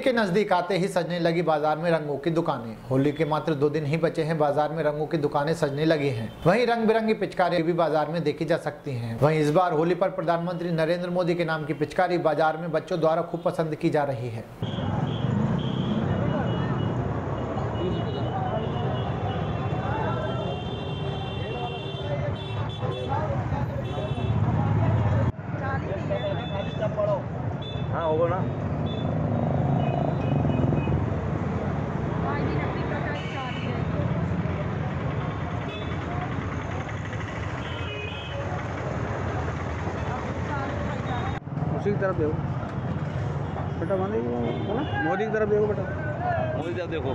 के नज़दीक आते ही सजने लगी बाज़ार में रंगों की दुकानें। होली के मात्र दो दिन ही बचे हैं बाज़ार में रंगों की दुकानें सजने लगी हैं। वहीं रंग बिरंगी पिचकारी भी बाज़ार में देखी जा सकती हैं। वहीं इस बार होली पर प्रधानमंत्री नरेंद्र मोदी के नाम की पिचकारी बाज़ार में बच्चों द्वारा खूब पसंद की जा रही है। हाँ होगा ना। उसी की तरफ़ देखो। बेटा मान मोदी की तरफ़ देखो बेटा। मोदी तरफ़ देखो।